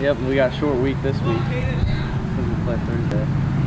Yep, we got a short week this week. Because we play Thursday.